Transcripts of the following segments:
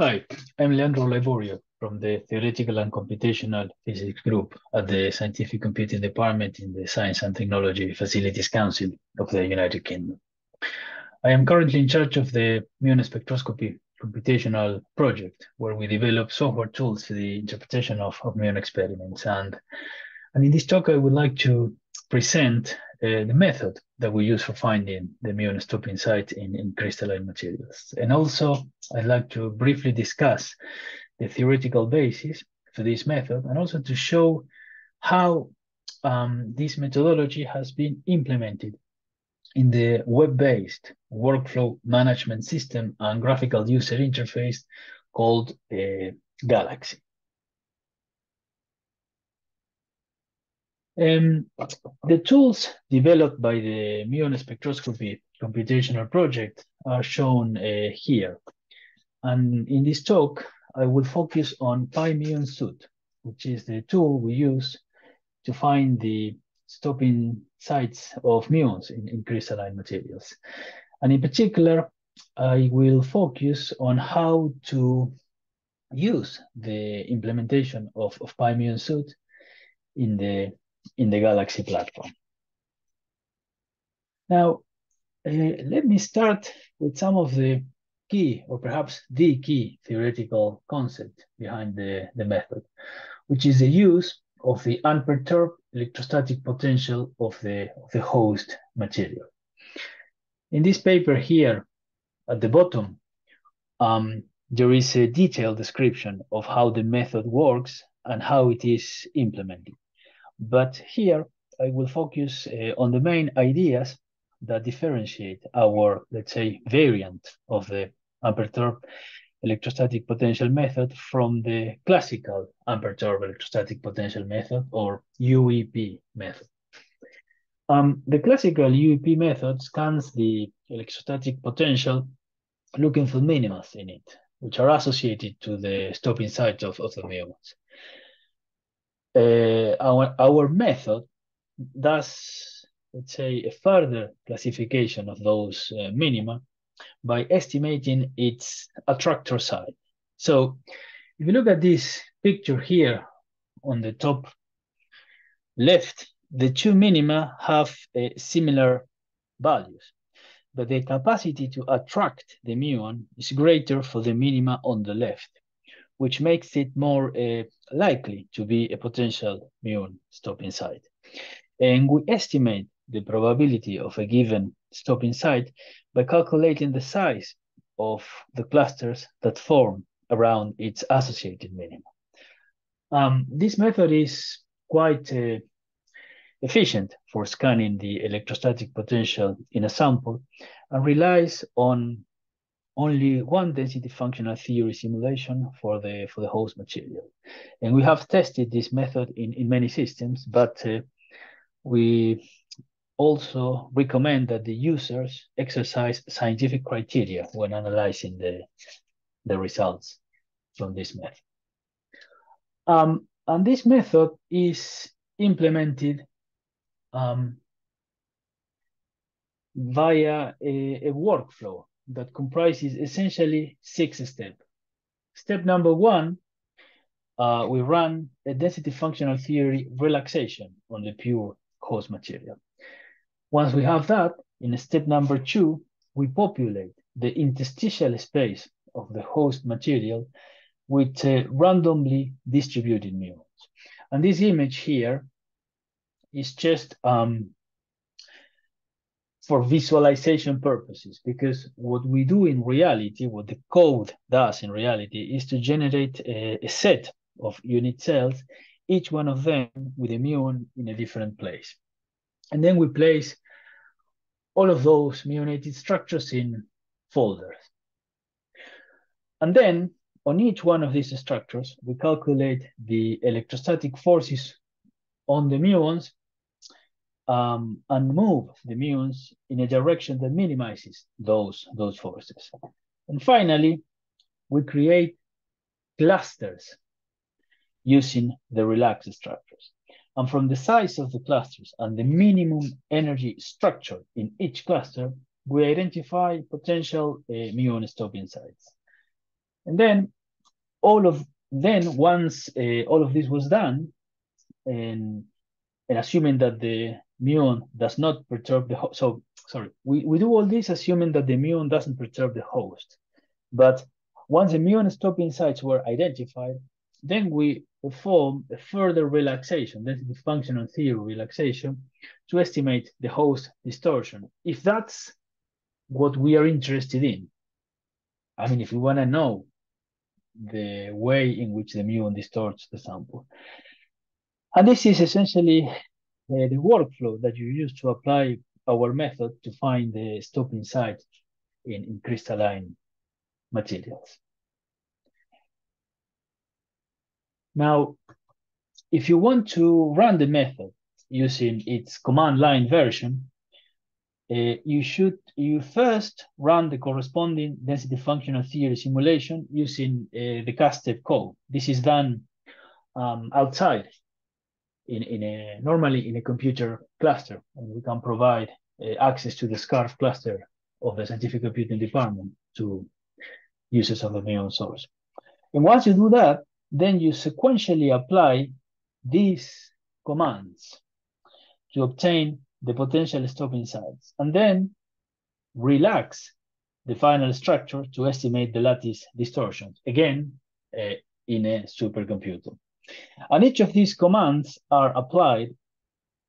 Hi, I'm Leandro Liborio from the Theoretical and Computational Physics Group at the Scientific Computing Department in the Science and Technology Facilities Council of the United Kingdom. I am currently in charge of the muon spectroscopy computational project, where we develop software tools for the interpretation of, of muon experiments. And, and in this talk, I would like to present uh, the method that we use for finding the muon stopping site in, in crystalline materials. And also, I'd like to briefly discuss the theoretical basis for this method and also to show how um, this methodology has been implemented in the web-based workflow management system and graphical user interface called uh, Galaxy. Um, the tools developed by the muon spectroscopy computational project are shown uh, here. And in this talk, I will focus on PyMuon Suite, which is the tool we use to find the stopping sites of muons in, in crystalline materials. And in particular, I will focus on how to use the implementation of, of Suite in the in the Galaxy platform. Now, uh, let me start with some of the key, or perhaps the key theoretical concept behind the, the method, which is the use of the unperturbed electrostatic potential of the, of the host material. In this paper here, at the bottom, um, there is a detailed description of how the method works and how it is implemented. But here I will focus uh, on the main ideas that differentiate our, let's say, variant of the unperturbed electrostatic potential method from the classical unperturbed electrostatic potential method or UEP method. Um, the classical UEP method scans the electrostatic potential looking for minima in it, which are associated to the stopping site of, of the muons uh, our, our method does, let's say, a further classification of those uh, minima by estimating its attractor side. So if you look at this picture here on the top left, the two minima have uh, similar values, but the capacity to attract the muon is greater for the minima on the left which makes it more uh, likely to be a potential muon stopping site. And we estimate the probability of a given stopping site by calculating the size of the clusters that form around its associated minimum. Um, this method is quite uh, efficient for scanning the electrostatic potential in a sample and relies on only one density functional theory simulation for the for the host material. And we have tested this method in, in many systems, but uh, we also recommend that the users exercise scientific criteria when analyzing the, the results from this method. Um, and this method is implemented um, via a, a workflow that comprises essentially six steps. Step number one, uh, we run a density functional theory relaxation on the pure host material. Once we have that, in step number two, we populate the interstitial space of the host material with uh, randomly distributed muons. And this image here is just um, for visualization purposes, because what we do in reality, what the code does in reality, is to generate a, a set of unit cells, each one of them with a muon in a different place. And then we place all of those muonated structures in folders. And then on each one of these structures, we calculate the electrostatic forces on the muons um, and move the muons in a direction that minimizes those, those forces. And finally, we create clusters using the relaxed structures. And from the size of the clusters and the minimum energy structure in each cluster, we identify potential uh, muon stopping sites. And then all of then once uh, all of this was done, and, and assuming that the muon does not perturb the host, so sorry, we, we do all this assuming that the muon doesn't perturb the host. But once the muon stopping sites were identified, then we perform a further relaxation, density functional theory relaxation, to estimate the host distortion. If that's what we are interested in, I mean, if we want to know the way in which the muon distorts the sample. And this is essentially uh, the workflow that you use to apply our method to find the stopping site in, in crystalline materials. Now, if you want to run the method using its command line version, uh, you should you first run the corresponding density functional theory simulation using uh, the CASTEP code. This is done um, outside in, in a normally in a computer cluster, and we can provide uh, access to the SCARF cluster of the scientific computing department to users of the muon source. And once you do that, then you sequentially apply these commands to obtain the potential stopping sites, and then relax the final structure to estimate the lattice distortion, again, uh, in a supercomputer. And each of these commands are applied,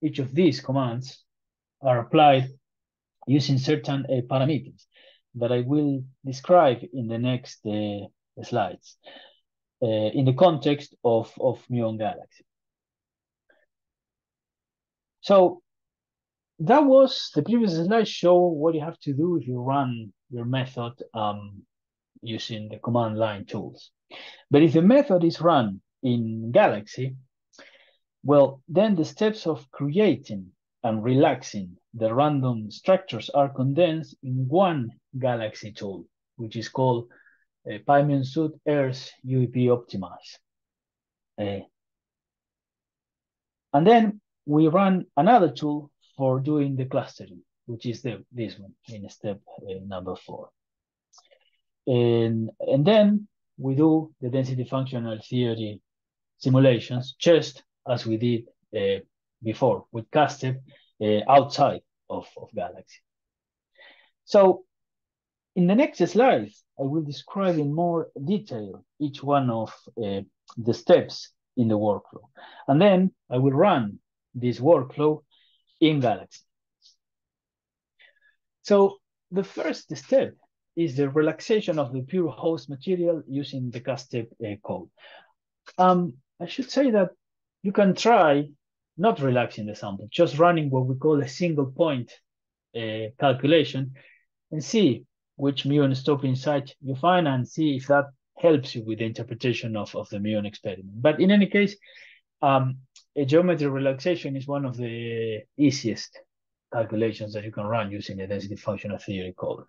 each of these commands are applied using certain uh, parameters that I will describe in the next uh, slides uh, in the context of, of muon galaxy. So that was the previous slide show what you have to do if you run your method um, using the command line tools. But if the method is run in Galaxy, well, then the steps of creating and relaxing the random structures are condensed in one Galaxy tool, which is called uh, PyMuon Suite AIRSS UEP Optimize. Uh, and then we run another tool for doing the clustering, which is the, this one in step uh, number four. And, and then we do the density functional theory simulations just as we did uh, before with CASTEP uh, outside of, of Galaxy. So in the next slides, I will describe in more detail each one of uh, the steps in the workflow. And then I will run this workflow in Galaxy. So the first step is the relaxation of the pure host material using the CASTEP uh, code. Um, I should say that you can try not relaxing the sample, just running what we call a single point uh, calculation and see which muon stopping site you find and see if that helps you with the interpretation of, of the muon experiment. But in any case, um, a geometry relaxation is one of the easiest calculations that you can run using a density functional theory code.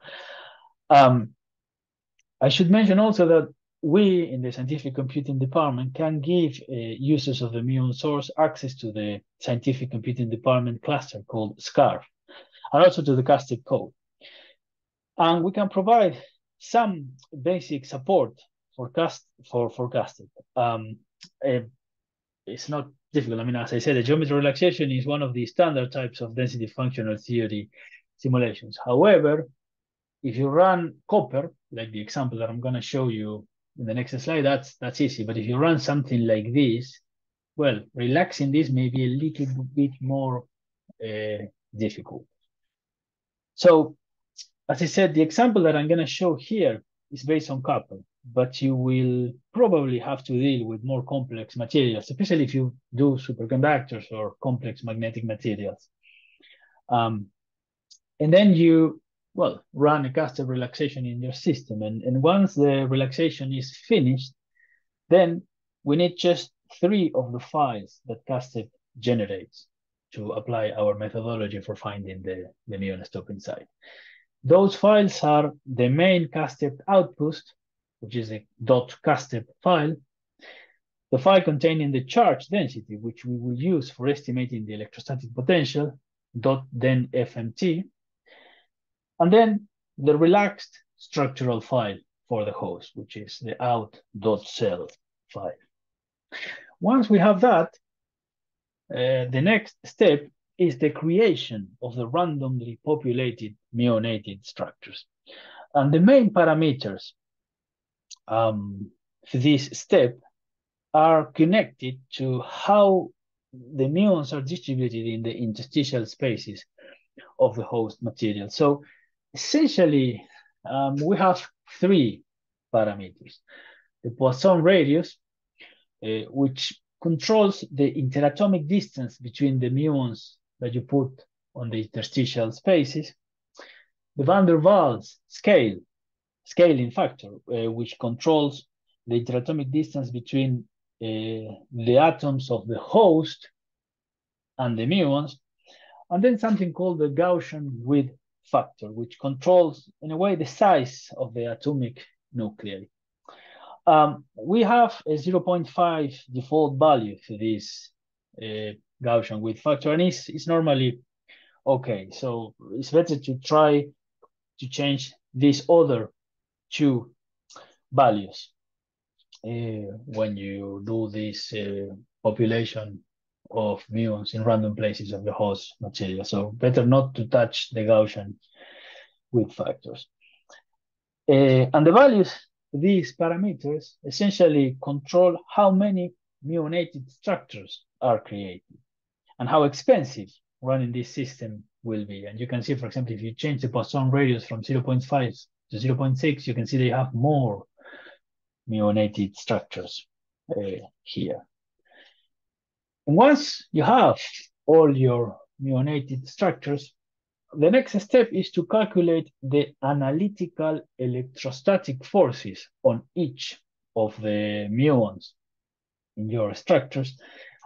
Um, I should mention also that we in the scientific computing department can give uh, users of the muon source access to the scientific computing department cluster called SCARF, and also to the CASTEP code. And we can provide some basic support for cast for CASTEP. Um, uh, it's not difficult. I mean, as I said, the geometry relaxation is one of the standard types of density functional theory simulations. However, if you run copper, like the example that I'm going to show you in the next slide, that's that's easy. But if you run something like this, well, relaxing this may be a little bit more uh, difficult. So, as I said, the example that I'm going to show here is based on copper but you will probably have to deal with more complex materials, especially if you do superconductors or complex magnetic materials. Um, and then you, well, run a CASTEP relaxation in your system. And, and once the relaxation is finished, then we need just three of the files that CASTEP generates to apply our methodology for finding the, the muon stopping site. Those files are the main CASTEP output which is a dot .castep file, the file containing the charge density, which we will use for estimating the electrostatic potential, dot .den_fmt, and then the relaxed structural file for the host, which is the out.cell file. Once we have that, uh, the next step is the creation of the randomly populated muonated structures. And the main parameters um, for this step are connected to how the muons are distributed in the interstitial spaces of the host material. So essentially, um, we have three parameters. The Poisson radius, uh, which controls the interatomic distance between the muons that you put on the interstitial spaces. The van der Waals scale, scaling factor, uh, which controls the interatomic distance between uh, the atoms of the host and the muons, and then something called the Gaussian width factor, which controls, in a way, the size of the atomic nuclei. Um, we have a 0.5 default value for this uh, Gaussian width factor, and it's, it's normally okay. So it's better to try to change these other two values uh, when you do this uh, population of muons in random places of the host material. So better not to touch the Gaussian width factors. Uh, and the values, these parameters, essentially control how many muonated structures are created and how expensive running this system will be. And you can see, for example, if you change the Poisson radius from 0.5 to 0.6, you can see they have more muonated structures uh, here. Once you have all your muonated structures, the next step is to calculate the analytical electrostatic forces on each of the muons in your structures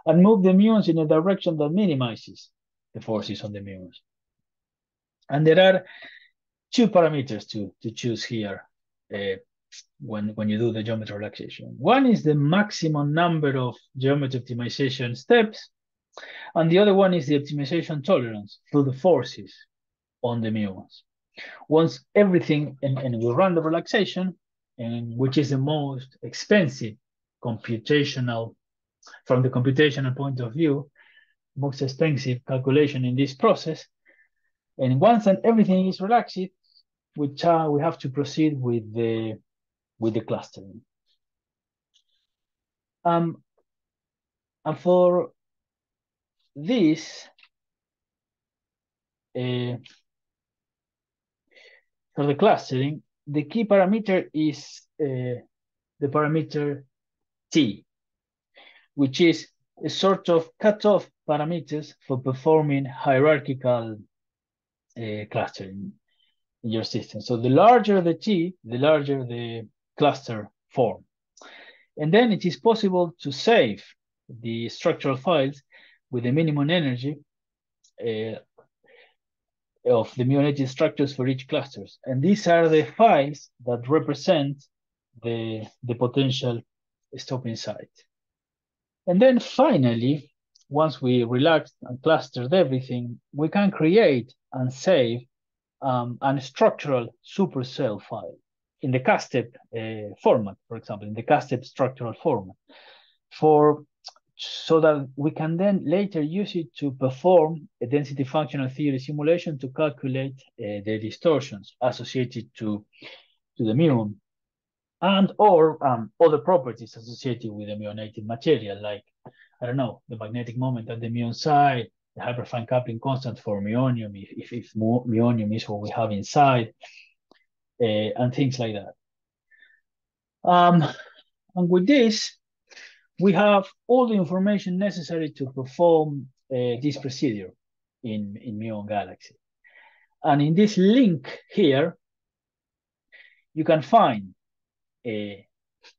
and move the muons in a direction that minimizes the forces on the muons. And there are two parameters to, to choose here uh, when, when you do the geometry relaxation. One is the maximum number of geometry optimization steps, and the other one is the optimization tolerance through the forces on the muons. Once everything, and, and we run the relaxation, and which is the most expensive computational, from the computational point of view, most expensive calculation in this process. And once and everything is relaxed, which uh, we have to proceed with the with the clustering. Um, and for this, uh, for the clustering, the key parameter is uh, the parameter T, which is a sort of cutoff parameters for performing hierarchical uh, clustering in your system. So the larger the T, the larger the cluster form. And then it is possible to save the structural files with the minimum energy uh, of the muonated structures for each clusters. And these are the files that represent the, the potential stopping site. And then finally, once we relaxed and clustered everything, we can create and save um, a structural supercell file in the castep uh, format, for example, in the castep structural format, for so that we can then later use it to perform a density functional theory simulation to calculate uh, the distortions associated to, to the muon and or um, other properties associated with the muonated material, like, I don't know, the magnetic moment at the muon side, the hyperfine coupling constant for muonium, if, if, if muonium is what we have inside, and things like that. Um, and with this, we have all the information necessary to perform uh, this procedure in, in Muon Galaxy. And in this link here, you can find a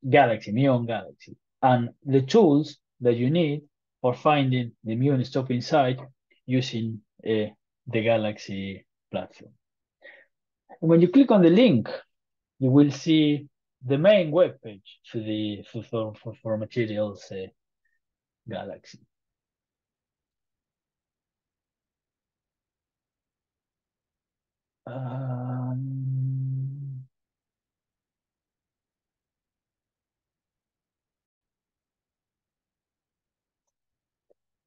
Galaxy, Muon Galaxy, and the tools that you need for finding the muon stopping site using uh, the Galaxy platform. And when you click on the link, you will see the main web page for the for for, for, for materials uh, galaxy. Um,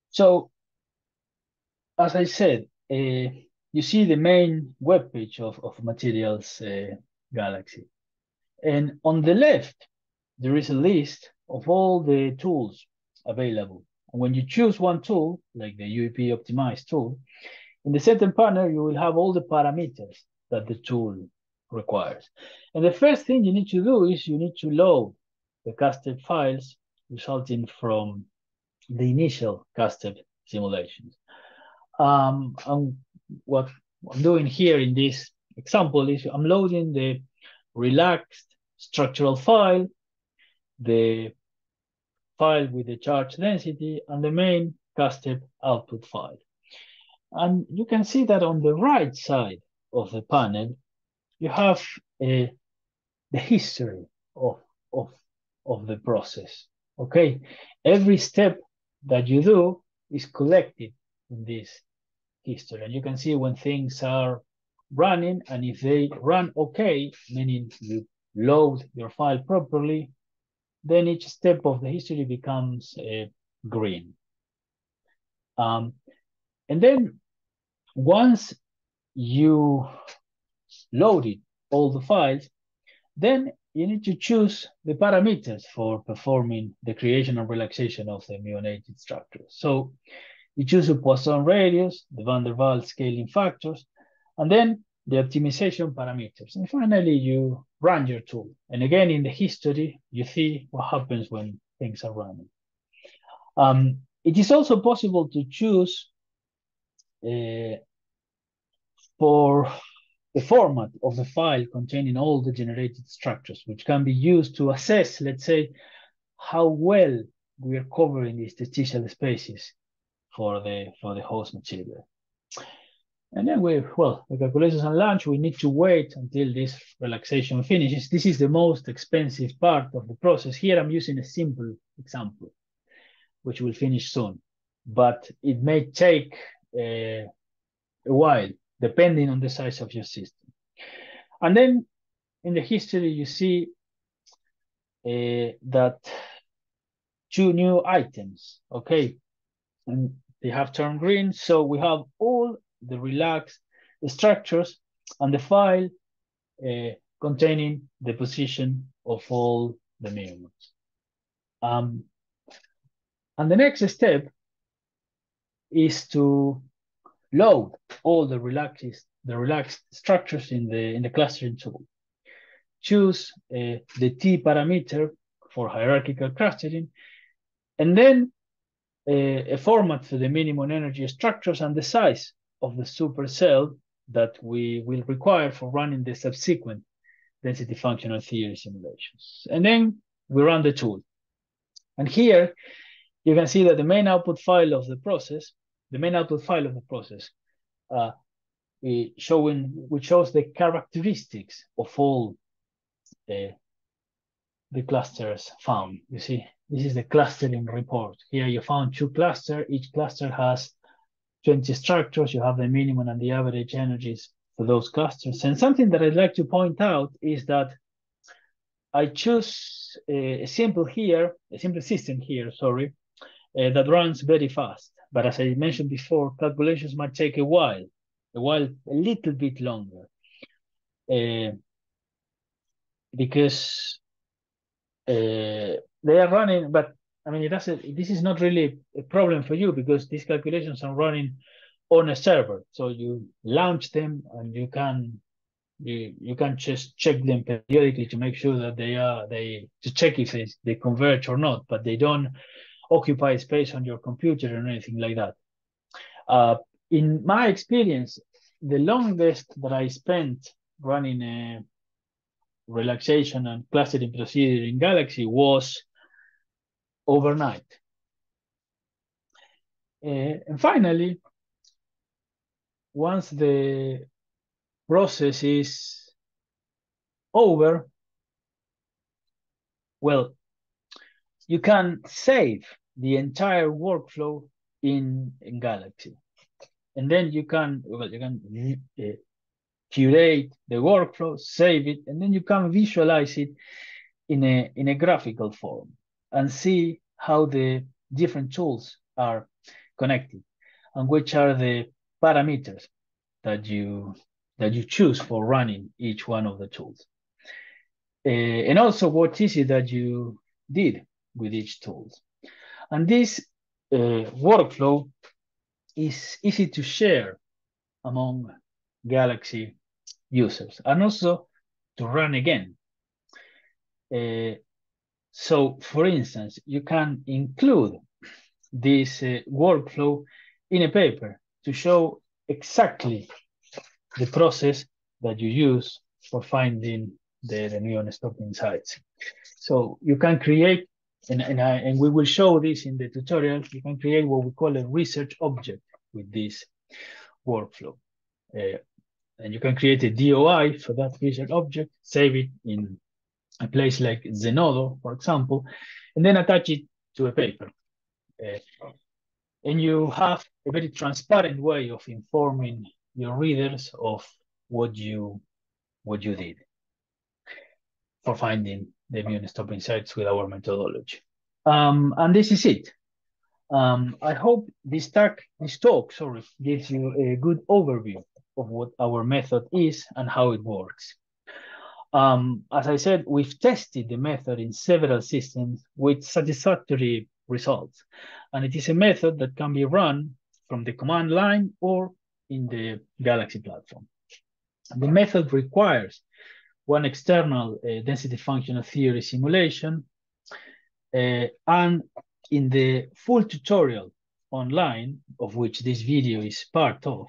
so, as I said, uh, you see the main web page of, of Materials uh, Galaxy. And on the left, there is a list of all the tools available. And when you choose one tool, like the UEP optimized tool, in the setting panel, you will have all the parameters that the tool requires. And the first thing you need to do is you need to load the CASTEP files resulting from the initial CASTEP simulations. Um, and what I'm doing here in this example is I'm loading the relaxed structural file, the file with the charge density, and the main CASTEP output file. And you can see that on the right side of the panel, you have a, the history of, of, of the process. Okay, every step that you do is collected in this history. And you can see when things are running and if they run okay, meaning you load your file properly, then each step of the history becomes uh, green. Um, and then once you loaded all the files, then you need to choose the parameters for performing the creation and relaxation of the muonated structures. So you choose the Poisson radius, the van der Waals scaling factors, and then the optimization parameters. And finally, you run your tool. And again, in the history, you see what happens when things are running. Um, it is also possible to choose uh, for the format of the file containing all the generated structures, which can be used to assess, let's say, how well we are covering the statistical spaces for the for the host material. And then we, well, the calculations and launch, we need to wait until this relaxation finishes. This is the most expensive part of the process. Here I'm using a simple example, which will finish soon, but it may take uh, a while, depending on the size of your system. And then in the history, you see uh, that two new items, okay? And they have turned green. So we have all the relaxed structures and the file uh, containing the position of all the minimums. Um, and the next step is to load all the relaxed, the relaxed structures in the, in the clustering tool. Choose uh, the T parameter for hierarchical clustering, and then a, a format for the minimum energy structures and the size of the supercell that we will require for running the subsequent density functional theory simulations. And then we run the tool. And here you can see that the main output file of the process, the main output file of the process, uh, showing which shows the characteristics of all the, the clusters found. You see, this is the clustering report. Here you found two clusters. Each cluster has 20 structures. You have the minimum and the average energies for those clusters. And something that I'd like to point out is that I choose a simple here, a simple system here, sorry, uh, that runs very fast. But as I mentioned before, calculations might take a while, a while, a little bit longer. Uh, because uh, they are running, but I mean, it doesn't, this is not really a problem for you because these calculations are running on a server. So you launch them and you can you you can just check them periodically to make sure that they are they to check if they, they converge or not, but they don't occupy space on your computer or anything like that. Uh, in my experience, the longest that I spent running a relaxation and clustering procedure in Galaxy was overnight. Uh, and finally, once the process is over, well, you can save the entire workflow in, in Galaxy. And then you can, well, you can uh, curate the workflow, save it, and then you can visualize it in a, in a graphical form and see how the different tools are connected and which are the parameters that you that you choose for running each one of the tools. Uh, and also what is it that you did with each tool. And this uh, workflow is easy to share among Galaxy users and also to run again. Uh, so for instance, you can include this uh, workflow in a paper to show exactly the process that you use for finding the, the muon stopping sites. So you can create, and, and, I, and we will show this in the tutorial, you can create what we call a research object with this workflow. Uh, and you can create a DOI for that research object, save it in a place like Zenodo, for example, and then attach it to a paper. Uh, and you have a very transparent way of informing your readers of what you what you did for finding the muon stopping sites with our methodology. Um, and this is it. Um, I hope this talk, this talk, sorry, gives you a good overview of what our method is and how it works. Um, as I said, we've tested the method in several systems with satisfactory results. And it is a method that can be run from the command line or in the Galaxy platform. The method requires one external uh, density functional theory simulation. Uh, and in the full tutorial online, of which this video is part of,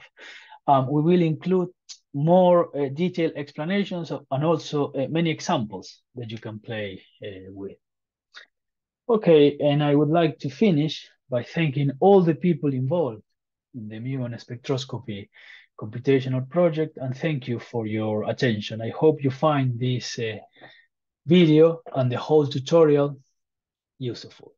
um, we will include more uh, detailed explanations of, and also uh, many examples that you can play uh, with. Okay, and I would like to finish by thanking all the people involved in the muon spectroscopy computational project and thank you for your attention. I hope you find this uh, video and the whole tutorial useful.